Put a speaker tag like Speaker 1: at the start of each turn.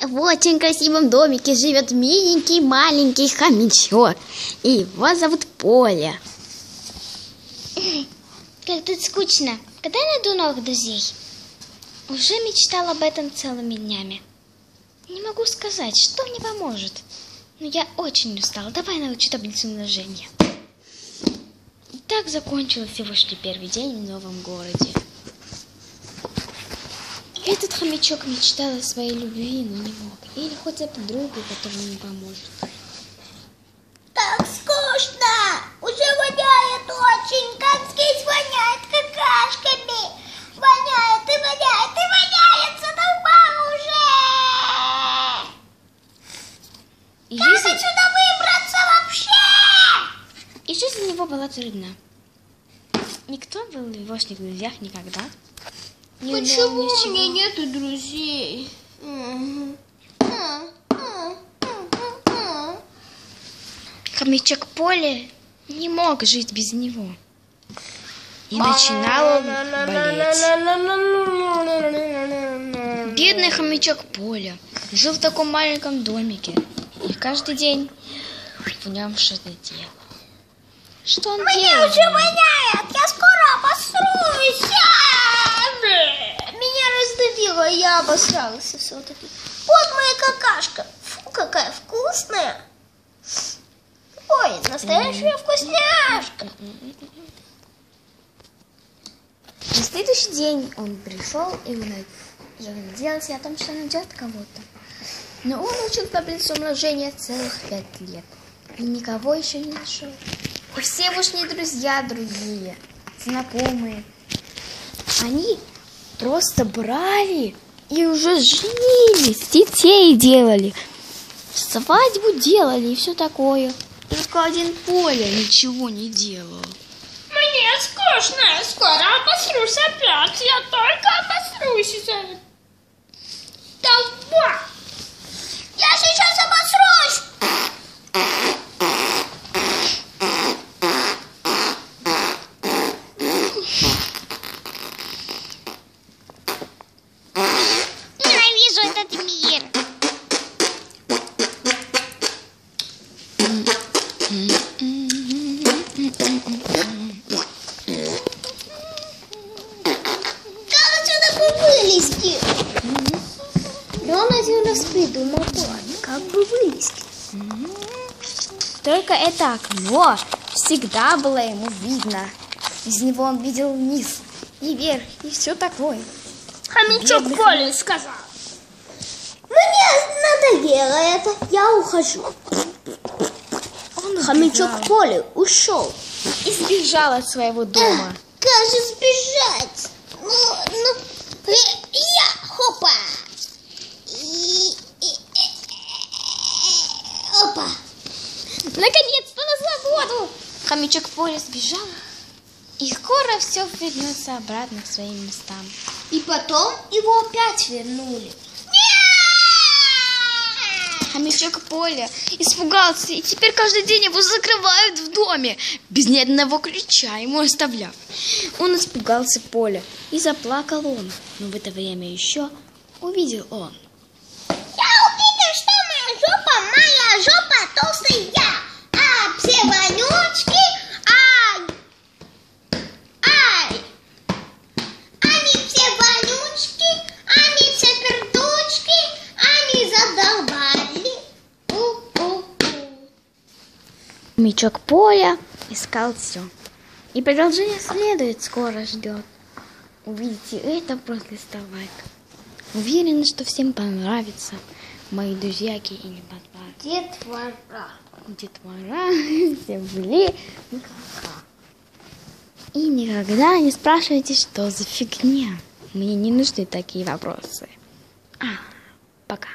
Speaker 1: В очень красивом домике живет миленький маленький хомячок. И его зовут Поля.
Speaker 2: Как тут скучно. Когда я найду новых друзей? Уже мечтал об этом целыми днями. Не могу сказать, что мне поможет. Но я очень устал. Давай научу таблицу умножения. И так закончился сегодняшний первый день в новом городе. Этот хомячок мечтал о своей любви, но не мог. Или хоть о подруге, которая ему поможет.
Speaker 3: Так скучно! Уже воняет очень, как здесь воняет какашками! Воняет и воняет и воняет, задолбала уже! Как
Speaker 2: жизнь,
Speaker 3: отсюда выбраться вообще?
Speaker 2: и жизнь у него была трудна. Никто был в его друзьях никогда. Не умел
Speaker 3: Почему у меня нету друзей? А, а, а, а.
Speaker 2: Хомячок Поле не мог жить без него. И начинал он болеть. Бедный хомячок Поля жил в таком маленьком домике. И каждый день в нем что-то делал. Что он
Speaker 3: Мне
Speaker 2: делал?
Speaker 3: уже воняет, я скоро обосрусь. А, бля. Меня раздавило, я обосрался все-таки. Вот моя какашка. Фу, какая вкусная. Ой, настоящая вкусняшка.
Speaker 2: На следующий день он пришел и надеялся о том, что найдет кого-то. Но он учил таблицу умножения целых пять лет. И никого еще не нашел. Все его друзья другие, знакомые, они просто брали и уже женились, детей делали, свадьбу делали и все такое. Только один Поля ничего не делал.
Speaker 3: Мне скучно, я скоро обосрусь опять. Я только обосрусь из-за вылезти? И он один раз придумал план, как бы вылезти.
Speaker 2: Только это окно всегда было ему видно. Из него он видел вниз и вверх, и все такое.
Speaker 3: Хомячок
Speaker 2: Бедный
Speaker 3: сказал. Мне надоело это, я ухожу.
Speaker 2: Он
Speaker 3: Хомячок
Speaker 2: убежал
Speaker 3: Поля ушел.
Speaker 2: и сбежал от своего дома.
Speaker 3: Как же сбежать? Ну, ну, э, я, хопа. Э, э, опа.
Speaker 2: Наконец-то на свободу! Хомячок Поля сбежал, и скоро все вернется обратно к своим местам.
Speaker 3: И потом его опять вернули.
Speaker 2: Хомячок Поля испугался, и теперь каждый день его закрывают в доме, без ни одного ключа ему оставляют. Он испугался Поля, и заплакал он, но в это время еще увидел он.
Speaker 3: Я увидел, что моя жопа, моя жопа толстая. А все вонючки, ай, ай. Они все вонючки, они все пердучки, они задолбали. У-у-у.
Speaker 2: Хомячок Поля искал все. И продолжение следует, скоро ждет. Увидите это после лайк. Уверена, что всем понравится. Мои друзьяки и не подпад.
Speaker 3: Детвора.
Speaker 2: Детвора, все были. И никогда не спрашивайте, что за фигня. Мне не нужны такие вопросы. А, пока.